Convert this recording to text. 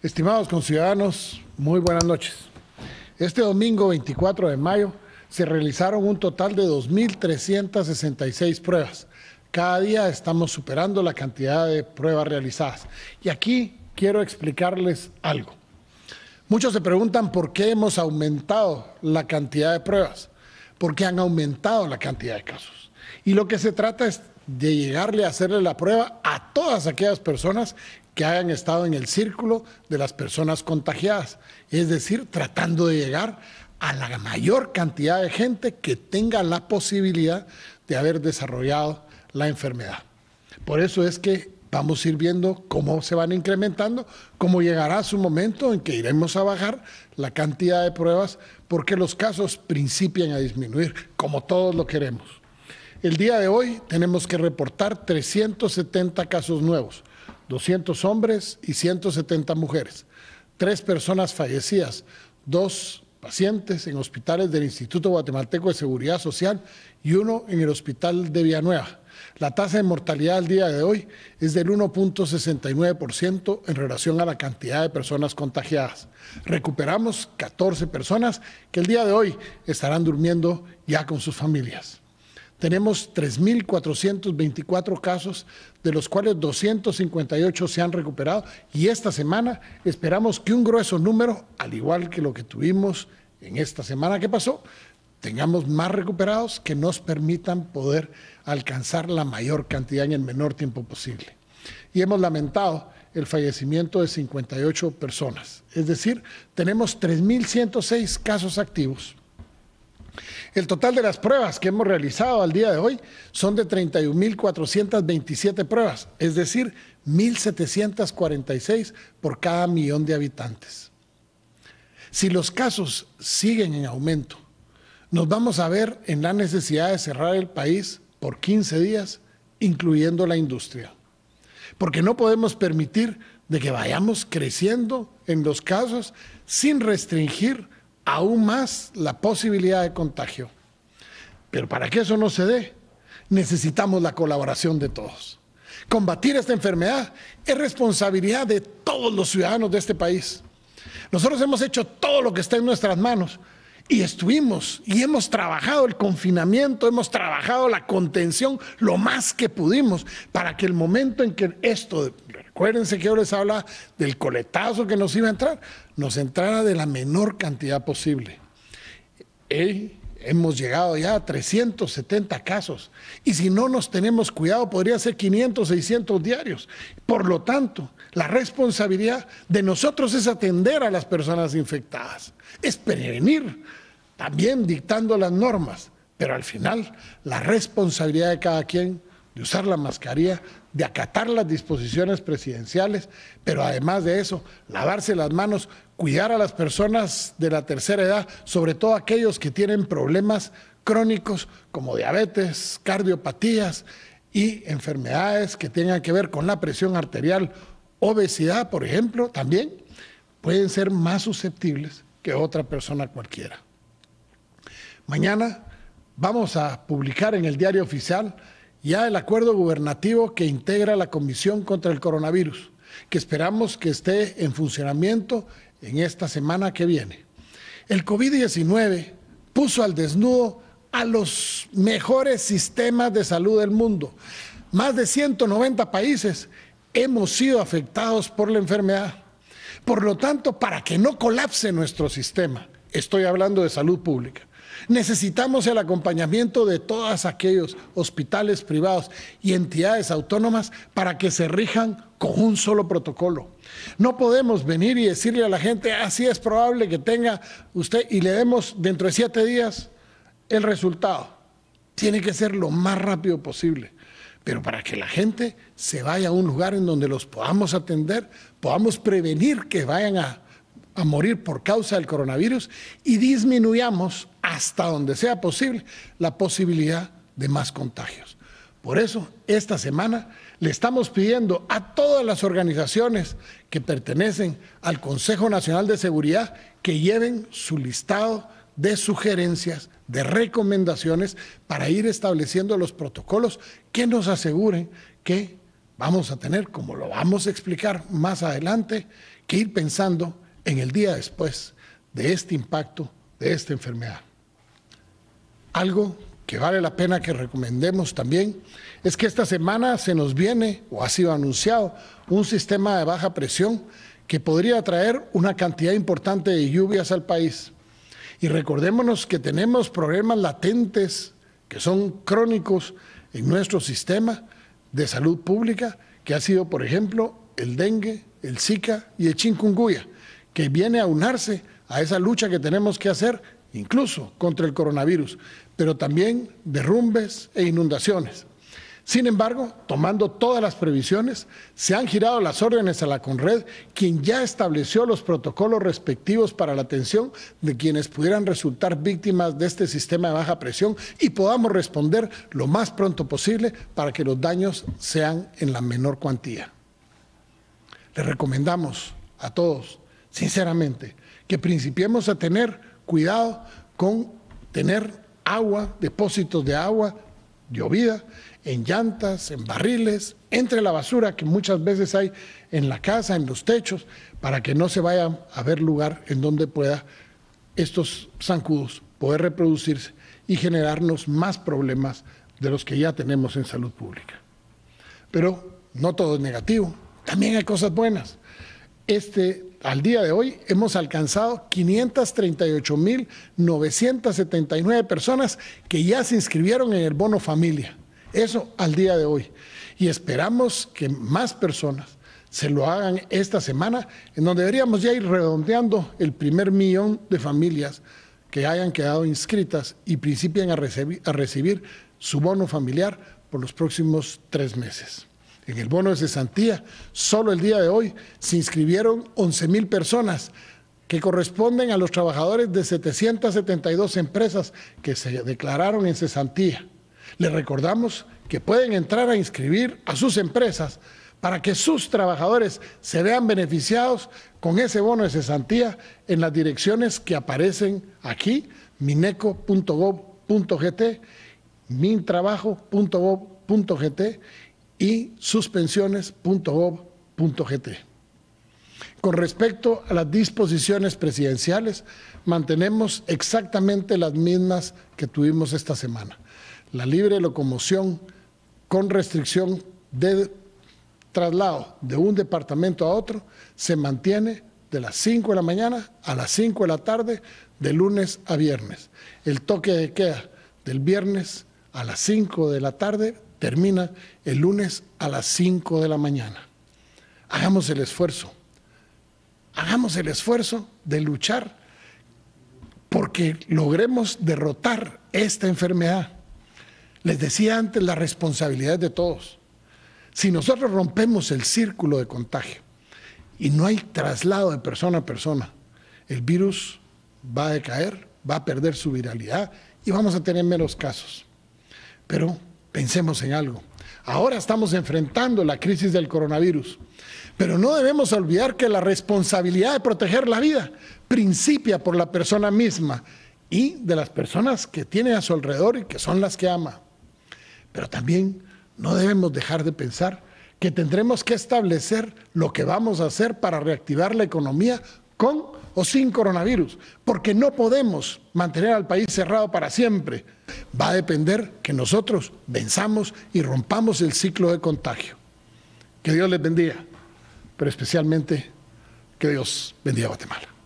Estimados conciudadanos, muy buenas noches. Este domingo 24 de mayo se realizaron un total de 2.366 pruebas. Cada día estamos superando la cantidad de pruebas realizadas. Y aquí quiero explicarles algo. Muchos se preguntan por qué hemos aumentado la cantidad de pruebas, por qué han aumentado la cantidad de casos. Y lo que se trata es de llegarle a hacerle la prueba a todas aquellas personas que hayan estado en el círculo de las personas contagiadas, es decir, tratando de llegar a la mayor cantidad de gente que tenga la posibilidad de haber desarrollado la enfermedad. Por eso es que vamos a ir viendo cómo se van incrementando, cómo llegará su momento en que iremos a bajar la cantidad de pruebas porque los casos principian a disminuir, como todos lo queremos. El día de hoy tenemos que reportar 370 casos nuevos, 200 hombres y 170 mujeres, tres personas fallecidas, dos pacientes en hospitales del Instituto Guatemalteco de Seguridad Social y uno en el Hospital de Villanueva. La tasa de mortalidad al día de hoy es del 1.69% en relación a la cantidad de personas contagiadas. Recuperamos 14 personas que el día de hoy estarán durmiendo ya con sus familias. Tenemos 3.424 casos, de los cuales 258 se han recuperado y esta semana esperamos que un grueso número, al igual que lo que tuvimos en esta semana que pasó, tengamos más recuperados que nos permitan poder alcanzar la mayor cantidad en el menor tiempo posible. Y hemos lamentado el fallecimiento de 58 personas, es decir, tenemos 3.106 casos activos el total de las pruebas que hemos realizado al día de hoy son de 31.427 pruebas, es decir, 1.746 por cada millón de habitantes. Si los casos siguen en aumento, nos vamos a ver en la necesidad de cerrar el país por 15 días, incluyendo la industria. Porque no podemos permitir de que vayamos creciendo en los casos sin restringir aún más la posibilidad de contagio. Pero para que eso no se dé, necesitamos la colaboración de todos. Combatir esta enfermedad es responsabilidad de todos los ciudadanos de este país. Nosotros hemos hecho todo lo que está en nuestras manos y estuvimos y hemos trabajado el confinamiento, hemos trabajado la contención lo más que pudimos para que el momento en que esto, recuérdense que yo les habla del coletazo que nos iba a entrar, nos entrara de la menor cantidad posible. Hemos llegado ya a 370 casos y si no nos tenemos cuidado podría ser 500, 600 diarios. Por lo tanto, la responsabilidad de nosotros es atender a las personas infectadas, es prevenir, también dictando las normas, pero al final la responsabilidad de cada quien de usar la mascarilla, de acatar las disposiciones presidenciales, pero además de eso, lavarse las manos, cuidar a las personas de la tercera edad, sobre todo aquellos que tienen problemas crónicos como diabetes, cardiopatías y enfermedades que tengan que ver con la presión arterial, obesidad, por ejemplo, también pueden ser más susceptibles que otra persona cualquiera. Mañana vamos a publicar en el diario oficial ya el acuerdo gubernativo que integra la Comisión contra el Coronavirus, que esperamos que esté en funcionamiento en esta semana que viene. El COVID-19 puso al desnudo a los mejores sistemas de salud del mundo. Más de 190 países hemos sido afectados por la enfermedad. Por lo tanto, para que no colapse nuestro sistema, estoy hablando de salud pública, Necesitamos el acompañamiento de todos aquellos hospitales privados y entidades autónomas para que se rijan con un solo protocolo. No podemos venir y decirle a la gente, así es probable que tenga usted y le demos dentro de siete días el resultado. Tiene que ser lo más rápido posible. Pero para que la gente se vaya a un lugar en donde los podamos atender, podamos prevenir que vayan a, a morir por causa del coronavirus y disminuyamos hasta donde sea posible la posibilidad de más contagios. Por eso, esta semana le estamos pidiendo a todas las organizaciones que pertenecen al Consejo Nacional de Seguridad que lleven su listado de sugerencias, de recomendaciones para ir estableciendo los protocolos que nos aseguren que vamos a tener, como lo vamos a explicar más adelante, que ir pensando en el día después de este impacto de esta enfermedad. Algo que vale la pena que recomendemos también es que esta semana se nos viene, o ha sido anunciado, un sistema de baja presión que podría traer una cantidad importante de lluvias al país. Y recordémonos que tenemos problemas latentes que son crónicos en nuestro sistema de salud pública, que ha sido, por ejemplo, el dengue, el zika y el chikungunya, que viene a unarse a esa lucha que tenemos que hacer, incluso contra el coronavirus, pero también derrumbes e inundaciones. Sin embargo, tomando todas las previsiones, se han girado las órdenes a la CONRED, quien ya estableció los protocolos respectivos para la atención de quienes pudieran resultar víctimas de este sistema de baja presión y podamos responder lo más pronto posible para que los daños sean en la menor cuantía. Le recomendamos a todos, sinceramente, que principiemos a tener cuidado con tener agua, depósitos de agua llovida, en llantas, en barriles, entre la basura que muchas veces hay en la casa, en los techos, para que no se vaya a ver lugar en donde pueda estos zancudos poder reproducirse y generarnos más problemas de los que ya tenemos en salud pública. Pero no todo es negativo, también hay cosas buenas. Este, al día de hoy hemos alcanzado 538.979 personas que ya se inscribieron en el bono familia. Eso al día de hoy. Y esperamos que más personas se lo hagan esta semana, en donde deberíamos ya ir redondeando el primer millón de familias que hayan quedado inscritas y principien a recibir, a recibir su bono familiar por los próximos tres meses. En el bono de cesantía, solo el día de hoy se inscribieron 11 mil personas que corresponden a los trabajadores de 772 empresas que se declararon en cesantía. Les recordamos que pueden entrar a inscribir a sus empresas para que sus trabajadores se vean beneficiados con ese bono de cesantía en las direcciones que aparecen aquí, mineco.gov.gt, mintrabajo.gov.gt y suspensiones.gov.gt. Con respecto a las disposiciones presidenciales, mantenemos exactamente las mismas que tuvimos esta semana la libre locomoción con restricción de traslado de un departamento a otro se mantiene de las 5 de la mañana a las 5 de la tarde, de lunes a viernes. El toque de queda del viernes a las 5 de la tarde termina el lunes a las 5 de la mañana. Hagamos el esfuerzo, hagamos el esfuerzo de luchar porque logremos derrotar esta enfermedad. Les decía antes la responsabilidad de todos. Si nosotros rompemos el círculo de contagio y no hay traslado de persona a persona, el virus va a decaer, va a perder su viralidad y vamos a tener menos casos. Pero pensemos en algo. Ahora estamos enfrentando la crisis del coronavirus, pero no debemos olvidar que la responsabilidad de proteger la vida principia por la persona misma y de las personas que tiene a su alrededor y que son las que ama. Pero también no debemos dejar de pensar que tendremos que establecer lo que vamos a hacer para reactivar la economía con o sin coronavirus, porque no podemos mantener al país cerrado para siempre. Va a depender que nosotros venzamos y rompamos el ciclo de contagio. Que Dios les bendiga, pero especialmente que Dios bendiga a Guatemala.